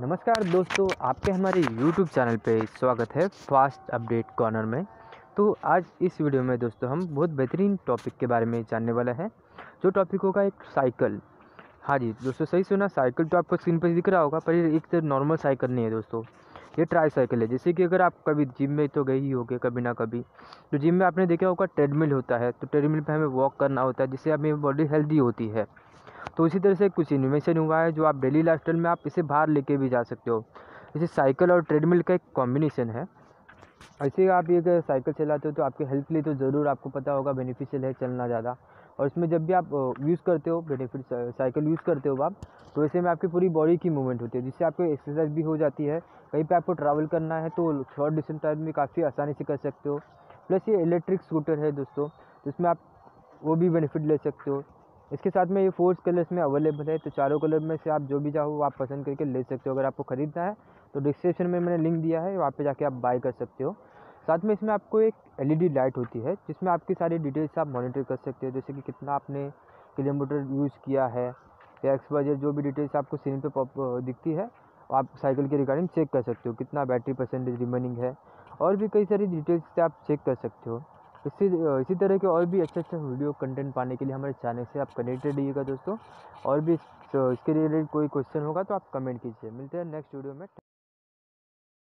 नमस्कार दोस्तों, आपके हमारे YouTube चैनल पे स्वागत है फास्ट अपडेट कॉर्नर में। तो आज इस वीडियो में दोस्तों हम बहुत बेहतरीन टॉपिक के बारे में जानने वाला है, जो टॉपिक होगा एक साइकिल। हाँ जी, दोस्तों सही सुना, साइकिल तो आपको स्क्रीन पर दिख रहा होगा, पर ये एक तो नॉर्मल साइकिल नहीं है दोस्तों, ये ट्राई साइकिल है। जैसे कि अगर आप कभी जिम में तो गए ही होगे, कभी ना कभी तो जिम में आपने देखा होगा ट्रेडमिल होता है तो ट्रेडमिल पर हमें वॉक करना होता है, जिससे हमें बॉडी हेल्दी होती है। तो इसी तरह से कुछ इन्वेशन हुआ है जो आप डेली लाइफ में आप इसे बाहर लेके भी जा सकते हो। जैसे साइकिल और ट्रेडमिल का एक कॉम्बिनेशन है। ऐसे आप ये अगर साइकिल चलाते हो तो आपके हेल्थ के लिए तो ज़रूर आपको पता होगा बेनिफिशियल है चलना ज़्यादा। और इसमें जब भी आप यूज़ करते हो बेनिफिट साइकिल यूज़ करते हो आप तो ऐसे में आपकी पूरी बॉडी की मूवमेंट होती है, जिससे आपको एक्सरसाइज भी हो जाती है। कहीं पे आपको ट्रैवल करना है तो शॉर्ट डिस्टेंस टाइम में काफ़ी आसानी से कर सकते हो। प्लस ये इलेक्ट्रिक स्कूटर है दोस्तों जिसमें आप वो भी बेनिफिट ले सकते हो। इसके साथ में ये फोर्स कलर्स में अवेलेबल है तो चारों कलर में से आप जो भी चाहो आप पसंद करके ले सकते हो। अगर आपको ख़रीदना है तो डिस्क्रिप्शन में मैंने लिंक दिया है, वहाँ पे जाके आप बाय कर सकते हो। साथ में इसमें आपको एक एलईडी लाइट होती है, जिसमें आपकी सारी डिटेल्स आप मॉनिटर कर सकते हो, जैसे कि कितना आपने किलोमीटर यूज़ किया है, या एक्स जो भी डिटेल्स आपको स्क्रीन पर दिखती है, आप साइकिल के रिगार्डिंग चेक कर सकते हो, कितना बैटरी परसेंटेज रिमेनिंग है, और भी कई सारी डिटेल्स आप चेक कर सकते हो। इसी इसी तरह के और भी अच्छे अच्छे वीडियो कंटेंट पाने के लिए हमारे चैनल से आप कनेक्टेड रहिएगा दोस्तों। और भी, इसके रिलेटेड कोई क्वेश्चन होगा तो आप कमेंट कीजिए। मिलते हैं नेक्स्ट वीडियो में।